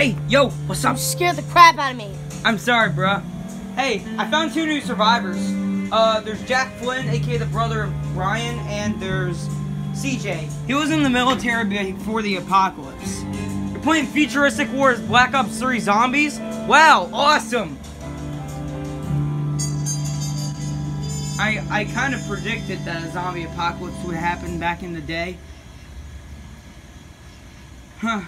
Hey, yo, what's up? You scared the crap out of me. I'm sorry, bruh. Hey, I found two new survivors. Uh, there's Jack Flynn, aka the brother of Ryan, and there's CJ. He was in the military before the apocalypse. You're playing Futuristic Wars Black Ops 3 Zombies? Wow, awesome! I, I kind of predicted that a zombie apocalypse would happen back in the day. Huh.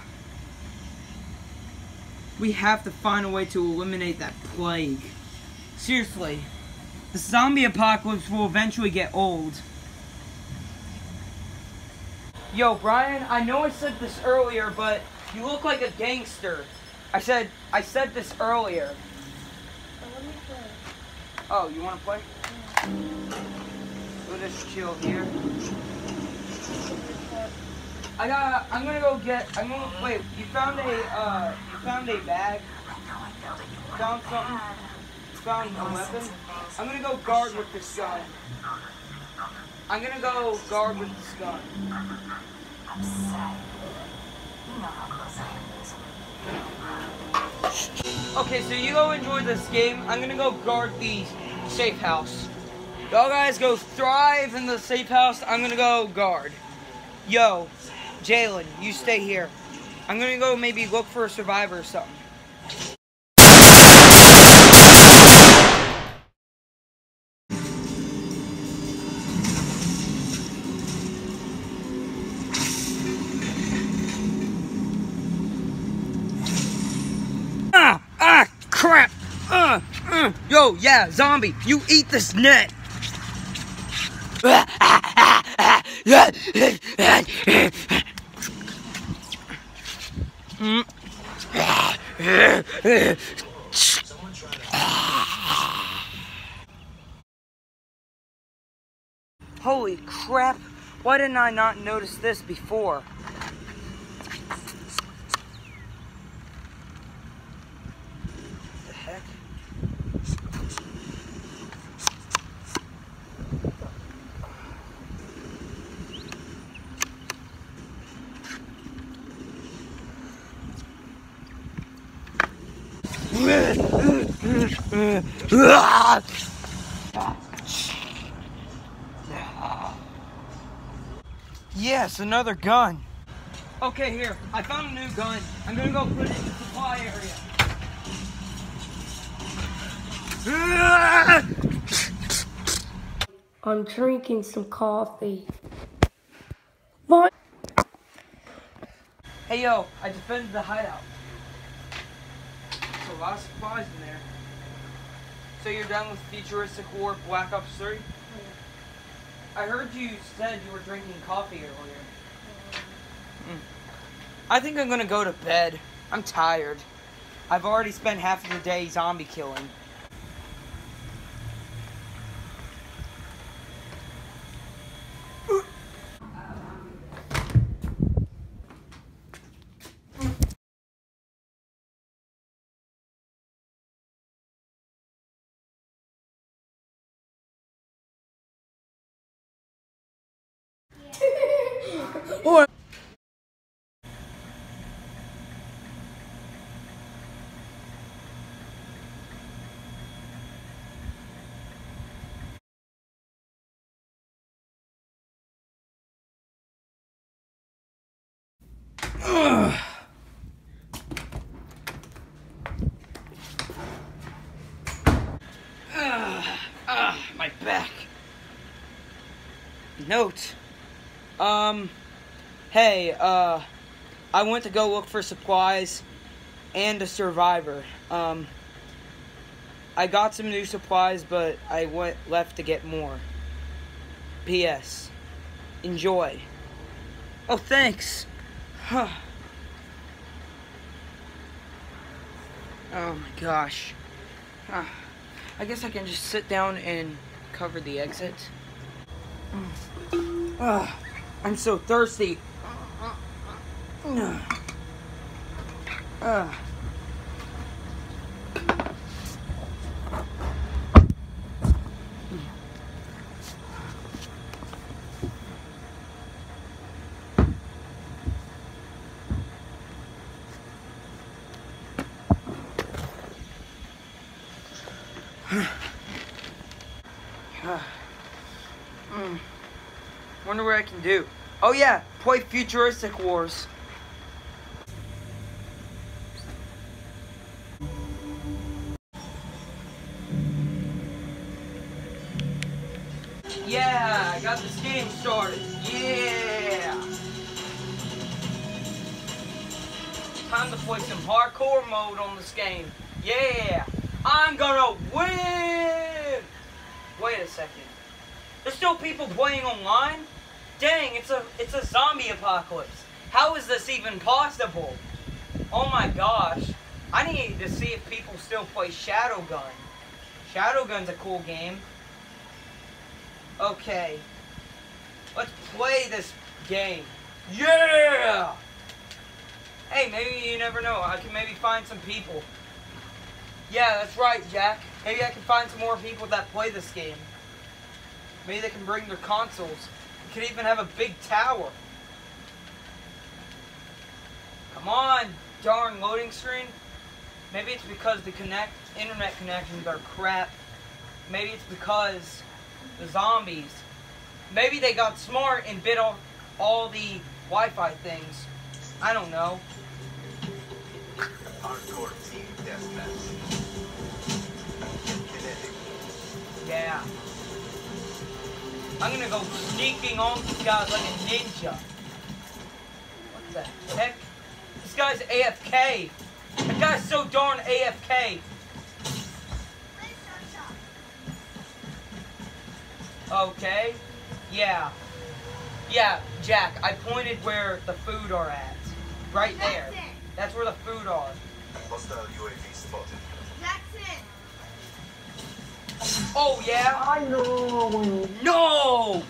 We have to find a way to eliminate that plague. Seriously. The zombie apocalypse will eventually get old. Yo, Brian, I know I said this earlier, but you look like a gangster. I said I said this earlier. Oh, you want to play? We'll just chill here. I got. I'm gonna go get. I'm gonna wait. You found a. Uh, found a bag. Found something. Found a weapon. I'm gonna go guard with this gun. I'm gonna go guard with this gun. Okay, so you go enjoy this game. I'm gonna go guard the safe house. Y'all guys go thrive in the safe house. I'm gonna go guard. Yo, Jalen, you stay here. I'm gonna go maybe look for a survivor or something. Ah! Ah! Crap! Uh, uh. Yo, yeah, zombie, you eat this net! Holy crap! Why didn't I not notice this before? Yes, another gun. Okay, here. I found a new gun. I'm gonna go put it in the supply area. I'm drinking some coffee. What? Hey, yo, I defended the hideout. A lot of supplies in there. So you're done with Futuristic War Black Ops 3? I heard you said you were drinking coffee earlier. Mm. I think I'm gonna go to bed. I'm tired. I've already spent half of the day zombie killing. Ah, my back. Note. Um, hey, uh, I went to go look for supplies and a survivor. Um, I got some new supplies, but I went left to get more. P.S. Enjoy. Oh, thanks. Huh. Oh my gosh. Huh. I guess I can just sit down and cover the exit. Ugh, I'm so thirsty. Uh. Wonder what I can do. Oh yeah, play Futuristic Wars. Yeah, I got this game started. Yeah. Time to play some hardcore mode on this game. Yeah. I'm gonna win. Wait a second. There's still people playing online? Dang, it's a it's a zombie apocalypse. How is this even possible? Oh my gosh. I need to see if people still play Shadowgun. Shadowgun's a cool game. Okay. Let's play this game. Yeah! Hey, maybe you never know. I can maybe find some people. Yeah, that's right, Jack. Maybe I can find some more people that play this game. Maybe they can bring their consoles. We could even have a big tower. Come on, darn loading screen. Maybe it's because the connect internet connections are crap. Maybe it's because the zombies. Maybe they got smart and bit off all the Wi-Fi things. I don't know. Hardcore team deathmatch. Yeah. I'm gonna go sneaking on these guys like a ninja. What the heck? This guy's AFK. That guy's so darn AFK. Okay. Yeah. Yeah, Jack, I pointed where the food are at. Right there. That's where the food are. Hostile UAV spotted. Jackson! Oh, yeah? I know. No!